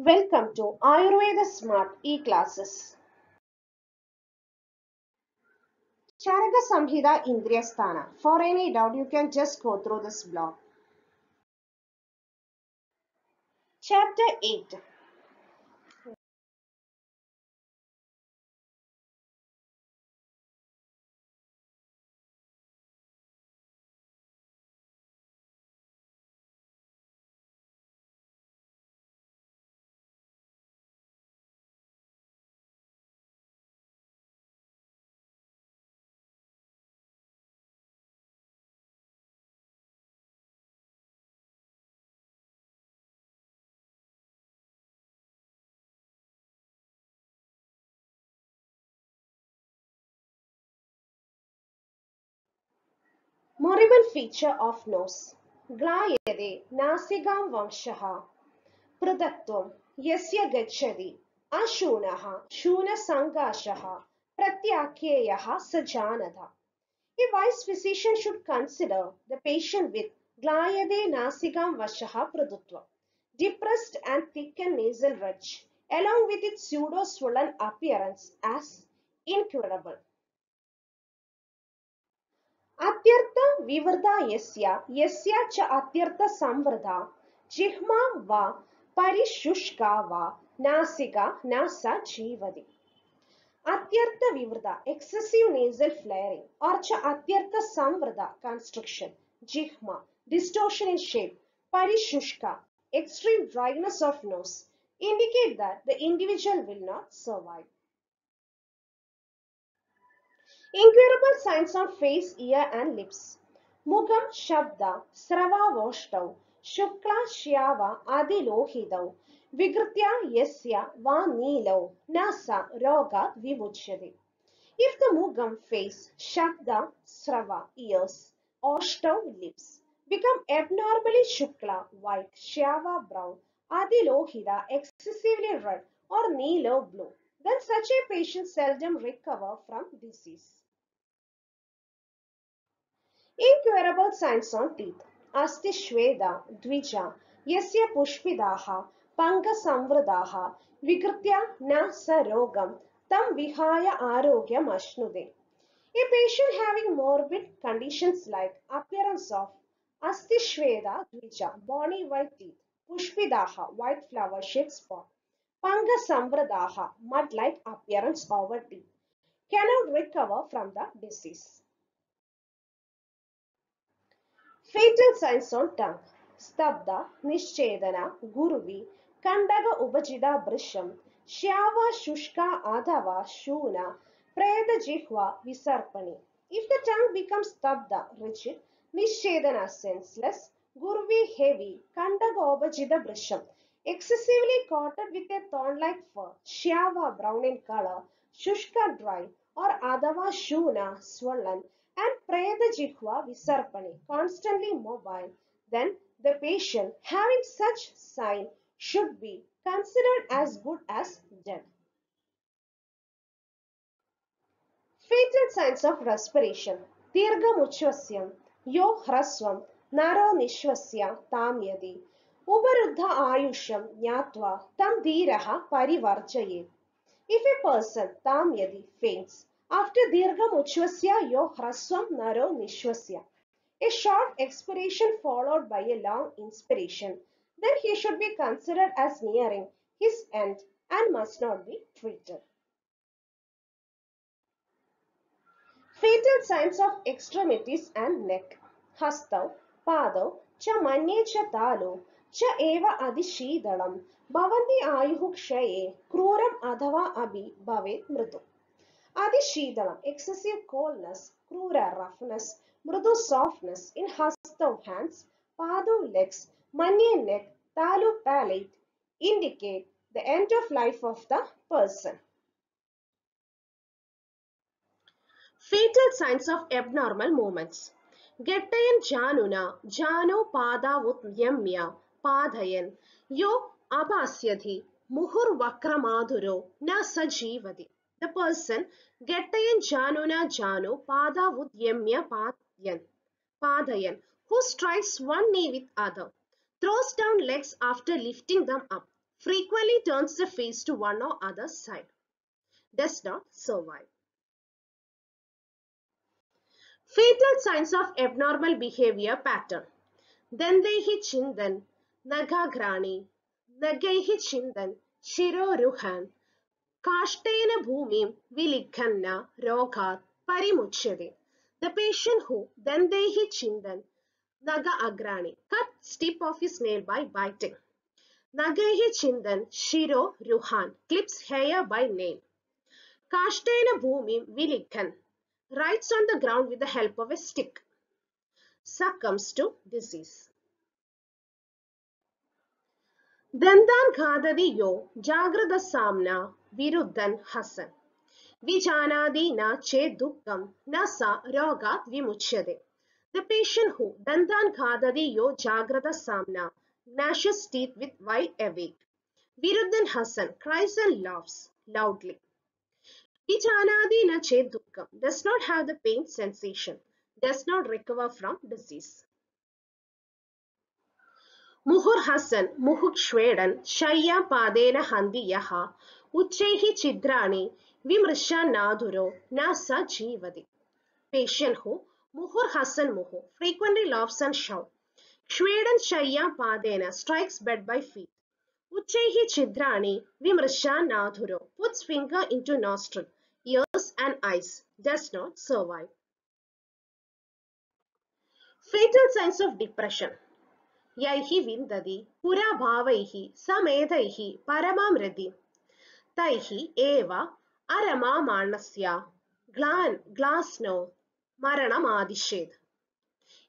Welcome to Ayurveda Smart e-classes. Charaka Samhita Indriyasthana. For any doubt, you can just go through this blog. Chapter 8. Moribund feature of nose. Glayade nasigam vamshaha. Pradaktum yasya gachadi. Ashunaha shuna sangashaha. Pratyakyeyaha sajanada. A wise physician should consider the patient with glayade nasigam vashaha pradutva. Depressed and thickened nasal ridge along with its pseudo swollen appearance as incurable. अत्यर्थ विवृता यस्य यस्य च अत्यर्थ संवृता जिह्मा वा परिशुष्का वा नासिका न स जीवति अत्यर्थ विवृता excessive nasal flaring or च अत्यर्थ संवृता constriction jihma distortion in shape parishushka extreme dryness of nose indicate that the individual will not survive Incurable signs on face, ear and lips. Mugam Shabda Sravavoštau Shukla Shyava Adilohidau Vigritya Yasya Va Nilau Nasa Roga Vimuchyade. If the Mugam face, Shabda Srava ears, Oshtau lips become abnormally Shukla white, Shyava brown, Adilohida excessively red or Nilo blue, then such a patient seldom recover from disease. Incurable signs on teeth. Asti Shveda, Dvija, Yasya Pushpidaha, Panga Samvradaha, Vikritya Na Sarogam, Tam Vihaya Arogyam Ashnude. A patient having morbid conditions like appearance of Asti Shveda, Dvija, bony white teeth, Pushpidaha, white flower shaped spot, Panga Samvradaha, mud-like appearance over teeth, cannot recover from the disease. Fatal signs on tongue സ്തബ്ധ നിശ്ചേതന ഗുരുവി കണ്ടക ഉപജിടാഭൃശം ശ്യാവ ശുഷ്ക അഥവാ ശൂന പ്രേതജിഹ്വ വിസർപ്പണി ഇഫ് ദ ടങ് ബിക്കം സ്തബ്ധ റിജിഡ് നിശ്ചേതന സെൻസ്ലെസ് ഗുർവി ഹെവി കണ്ടകോപജിത വൃഷം excessively coated with a thorn-like fur, Shiava brown in color, Shushka dry or Adava shuna swollen and Preda Jihva Visarpani, constantly mobile, then the patient having such sign should be considered as good as dead. Fatal signs of respiration. Dirgham Uchvasyam, Yo Hrasvam, Naro Nishvasya Tamyadi, Ubaruddha Ayusham Nyatva Tam Dhiraha Parivarjayet. If a person, Tamyadi, faints, after Dirgham Uchvasya Yo Hrasvam Naro Nishvasya, a short expiration followed by a long inspiration, then he should be considered as nearing his end and must not be treated. Fatal signs of extremities and neck. Hastav, Padav, Cha Manye Cha Talu, Cha Eva Adishidalam, Bhavanti Ayuhu Kshaye, Kruram Adhava Abhi Bhavet Mridu. Adishidalam, excessive coldness, cruder roughness, mrudu softness in hasta hands, padu legs, manye neck, talu palate indicate the end of life of the person. Fatal signs of abnormal moments movements. Gettayan januna, janu padavut yemya, padayen yo abasyadhi, muhur vakramaduro, na sajivadi. The person Getayan Januna Jano Padavut Yamya Padayan, Padayan, who strikes one knee with other, throws down legs after lifting them up, frequently turns the face to one or other side, does not survive. Fatal signs of abnormal behavior pattern. Dandaihi chindan, nagagrani, nagaihi chindan, shiroruhan, Kashtena bhumim vilikhanna rokat parimuchyade. The patient who then dehi chindan naga agrani cut tip of his nail by biting. Nagahi chindan shiro ruhan clips hair by nail. Kashtena bhumim vilikhan writes on the ground with the help of a stick. Succumbs to disease. Dandan ghadadi yo jagrada samna viruddan hasan. Vijanadi na che dukkam na sa rogat vimuchyade. The patient who dandan ghadadi yo jagrada samna gnashes teeth with wide awake. Viruddan Hasan cries and laughs loudly. Vijanadi na che dukkam does not have the pain sensation, does not recover from disease. Muhur Hasan Muhukshvedan Shaya Padena Handi Yaha Uchehi Chidrani Vimrisha Naduro Nasa Jivadi. Patient who Muhur Hasan Muhu frequently laughs and shouts. Shvedan Shaya Padena strikes bed by feet. Uchehi Chidrani Vimrisha Naduro puts finger into nostril, ears and eyes, does not survive. Fatal signs of depression. Bhavaihi Samedaihi Paramamradi Taihi Eva Arama Manasya Glan Glasno Maranam Adished.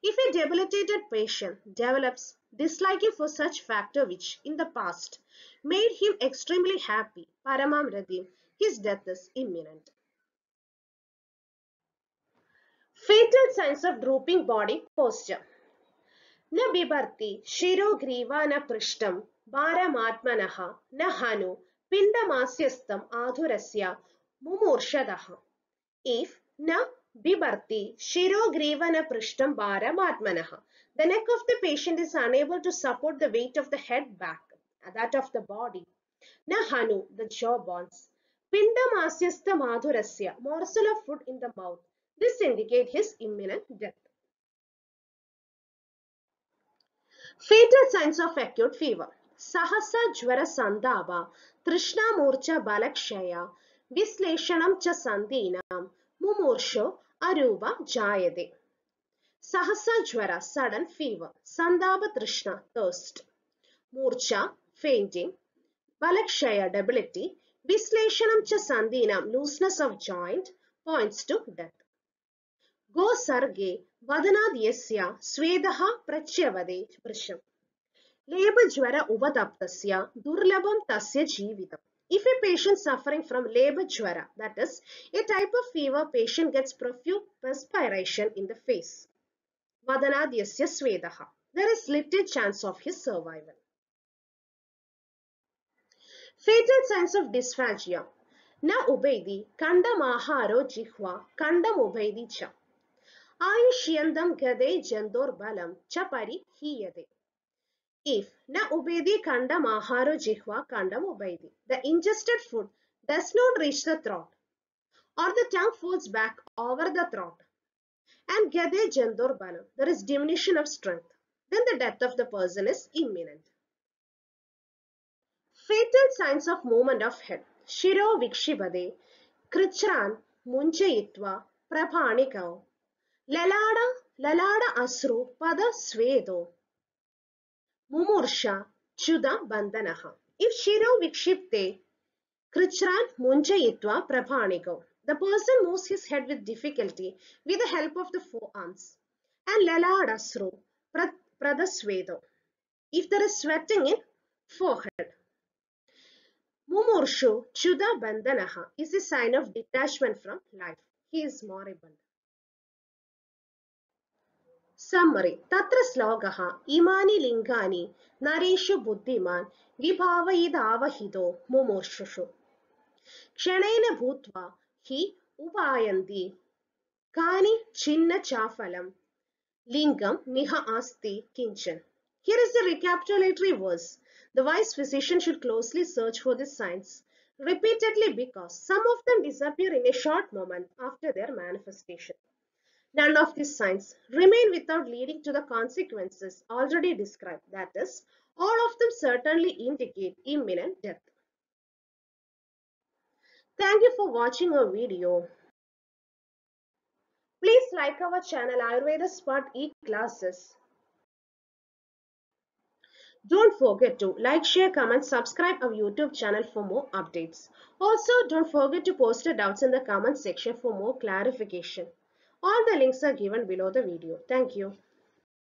If a debilitated patient develops disliking for such factor which in the past made him extremely happy, Paramamradi, his death is imminent. Fatal signs of drooping body posture. न बिभर्ति शिरोग्रीवा न पृष्ठं भारमात्मनः न हनु पिण्डमास्यस्तम् आधुरस्य मुमूर्षदः If न बिभर्ति शिरोग्रीव न पृष्ठं भारमात्मनः The neck of the patient is unable to support the weight of the head back, that of the body. Na hanu, the jaw bones. Pindam asyasta madhurasya, morsel of food in the mouth. This indicate his imminent death. Fatal signs of acute fever సహస జ్వర sandava, Trishna బలక్షయ విశ్లేషణం చ సంధీనాం ముమూర్షో అరూప జాయతే సహస జ్వర sudden fever సందాప తృష్ణ thirst మూర్చ fainting బలక్షయ డెబిలిటీ విశ్లేషణం చ సంధీనాం looseness of joint points to death Go sarge, vadanad yasya, svedaha pratyavade, prisham. Labor uvataptasya, durlabam tasya jivitam. If a patient suffering from labor jwara, that is, a type of fever, patient gets profuse perspiration in the face. Vadanadyasya svedaha. There is little chance of his survival. Fatal signs of dysphagia. Na ubaidi, kandam aharo jihva, kandam ubaidi cha. Ayushyandam gade jandor balam chapari hiyade. If na ubedi kandam aharo jihva kandam ubedi, the ingested food does not reach the throat or the tongue falls back over the throat and gade jandor balam, there is diminution of strength, then the death of the person is imminent. Fatal signs of movement of head. Shiro vikshibade, krichran munchayitva prabhanikao, lalada lalada asru pada svedo, mumursha chuda bandanaha. If shiro vikshipte, krichran munchayitva prabhanikao, the person moves his head with difficulty with the help of the forearms. And lalada asru pradasvedo. If there is sweating in forehead. Mumurshu Chuda Bandanaha is a sign of detachment from life. He is moribund. Summary Tatra Slogaha Imani Lingani Nareshu Buddhiman Vibhavayidavahido Mumurshushu Kshanena Bhutva Hi Upayanti Kani Chinna Chafalam Lingam Miha Asti Kinchan Here is the recapitulatory verse. The wise physician should closely search for these signs repeatedly because some of them disappear in a short moment after their manifestation. None of these signs remain without leading to the consequences already described. That is, all of them certainly indicate imminent death. Thank you for watching our video. Please like our channel Ayurveda Smart e-classes. Don't forget to like, share, comment, subscribe our YouTube channel for more updates. Also, don't forget to post your doubts in the comment section for more clarification. All the links are given below the video. Thank you.